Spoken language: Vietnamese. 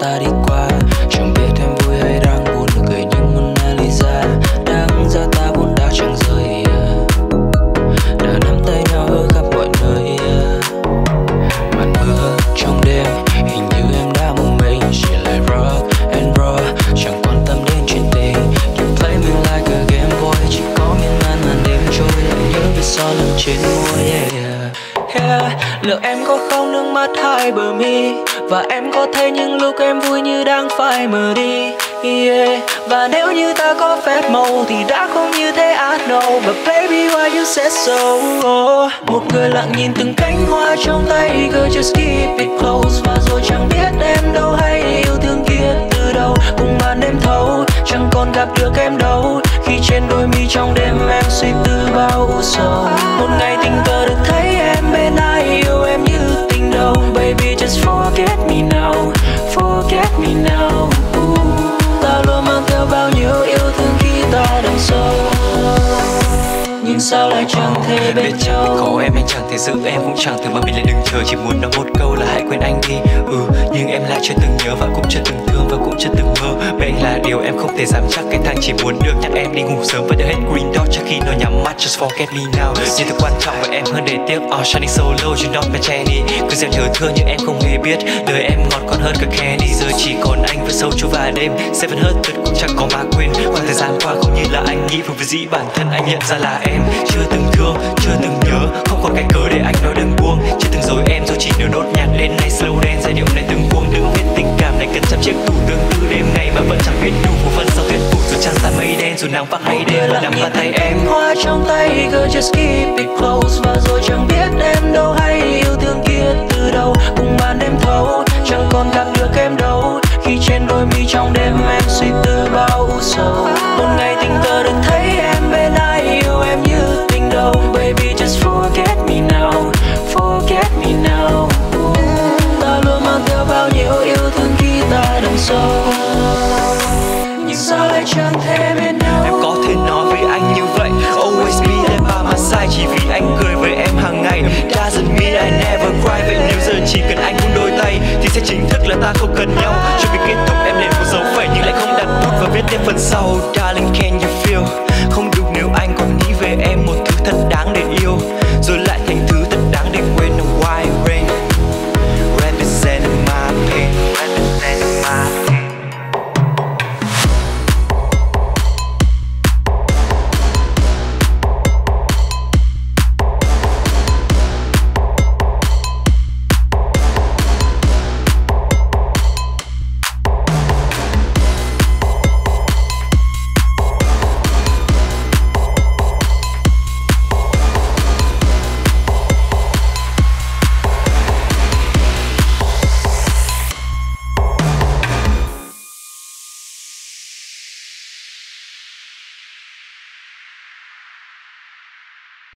ta đi qua, chẳng biết em vui hay đang buồn. Được những như Mona Lisa đáng ra ta vốn đã chẳng rời đã nắm tay nhau ở khắp mọi nơi. Màn mưa trong đêm, hình như em đã một mình chỉ lại rock and roll, chẳng quan tâm đến chuyện tình. You play me like a game boy, chỉ có miên man màn đêm trôi. Lại nhớ về sao lần trên môi yeah liệu em có không nước mắt hai bờ mi? Và em có thấy những lúc em vui như đang phải mờ đi? Yeah. và nếu như ta có phép màu thì đã không như thế I know but baby, why you said so? Oh. một người lặng nhìn từng cánh hoa trong tay. Girl, just keep it close. Và rồi chẳng biết em đâu hay yêu thương kia từ đâu, cùng màn đêm thâu chẳng còn gặp được em đâu. Khi trên đôi mi trong đêm sao lại chẳng thể bên nhau? có em anh chẳng thể giữ em cũng chẳng thể mà mình lại đừng chờ chỉ muốn nói một câu là hãy quên anh đi. Ừ nhưng em lại chưa từng nhớ và cũng chưa từng thương và cũng chưa từng mơ. Vậy anh là điều em không thể dám chắc cái thằng chỉ muốn được nhắc em đi ngủ sớm và đưa hết green dot trước khi nó nhắm mắt just forget me now. Nhưng thứ quan trọng với em hơn để tiếc oh shining so low you not my Jenny. Cứ dèo nhớ thương nhưng em không hề biết đời em ngọt còn hơn cả candy giờ chỉ còn anh với sâu chu và đêm seven hurt tuyệt cũng chẳng có mà quên thời gian qua không như là anh nghĩ và với dĩ bản thân anh nhận ra là em. Chưa từng thương chưa từng nhớ không còn cái cớ để anh nói đừng buông. Chưa từng dối em rồi chỉ nửa đốt nhạc lên này slow dance giai điệu này từng buông. Đừng biết tình cảm này cần trăm chiếc tủ tương tư đêm ngày mà vẫn chẳng biết đủ một phần sau tuyệt vọng rồi trăng tan mây đen rồi nắng vàng hay đêm nằm bàn tay em. hoa trong tay girl just keep it close. Và rồi chẳng biết em đâu hay let me know ta luôn mang theo bao nhiêu yêu thương khi ta đằng sâu nhưng sao lại chẳng thể bên nhau Em có thể nói với anh như vậy, Always be there by my side. Chỉ vì anh cười với em hàng ngày. Doesn't mean I never cry. Vậy nếu giờ chỉ cần anh buông đôi tay, Thì sẽ chính thức là ta không cần nhau. Cho vì kết thúc, em để một dấu phẩy, Nhưng lại không đặt bút và viết tiếp phần sau. Darling, can you feel?